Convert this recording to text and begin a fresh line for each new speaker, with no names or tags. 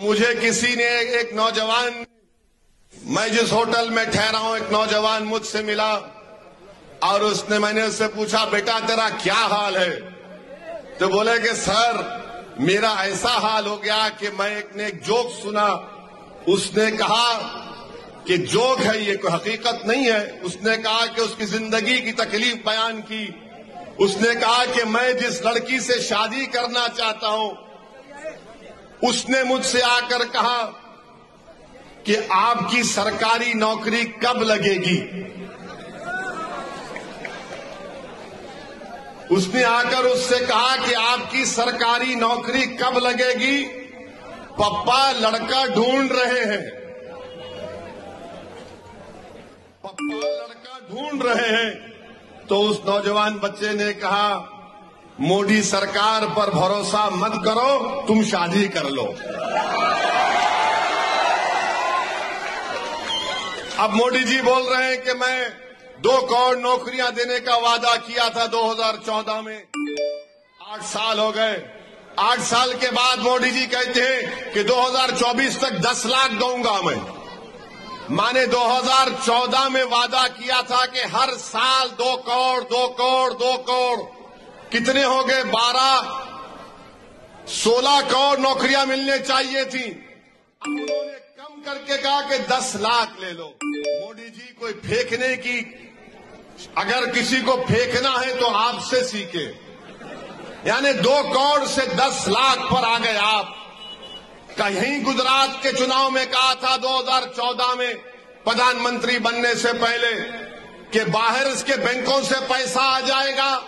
मुझे किसी ने एक नौजवान, मैं जिस होटल में ठहरा हूँ, एक नौजवान मुझसे मिला और उसने मैंने उससे पूछा, बेटा, तेरा क्या हाल है? तो बोले कि, सर, मेरा ऐसा हाल हो गया कि मैं एक ने एक जोक सुना। उसने कहा कि जोक है, ये कोई हकीकत नहीं है। उसने कहा कि उसकी ज़िंदगी की तकलीफ़ बयान की। उसने कहा कि, मैं जिस लड़की से शादी करना चाहता हूँ उसने मुझसे आकर कहा कि आपकी सरकारी नौकरी कब लगेगी? उसने आकर उससे कहा कि आपकी सरकारी नौकरी कब लगेगी? पप्पा, लड़का ढूंढ रहे हैं। पप्पा, लड़का ढूंढ रहे हैं। तो उस नौजवान बच्चे ने कहा मोदी सरकार पर भरोसा मत करो, तुम शादी कर लो। अब मोदी जी बोल रहे हैं कि मैं दो करोड़ नौकरियाँ देने का वादा किया था 2014 में। आठ साल हो गए। आठ साल के बाद मोदी जी कहते हैं कि 2024 तक 10 लाख दूँगा मैं। माने 2014 में वादा किया था कि हर साल दो करोड़ दो करोड़ दो करोड़। कितने हो गए? बारह। सोलह करोड़ नौकरियाँ मिलने चाहिए थी। उन्होंने कम करके कहा कि दस लाख ले लो। मोदी जी, कोई फेंकने की। अगर किसी को फेंकना है तो आपसे सीखे। यानी दो करोड़ से दस लाख पर आ गए आप। कहीं गुजरात के चुनाव में कहा था 2014 में प्रधानमंत्री बनने से पहले कि बाहर इसके बैंकों से पैसा आ जाएगा।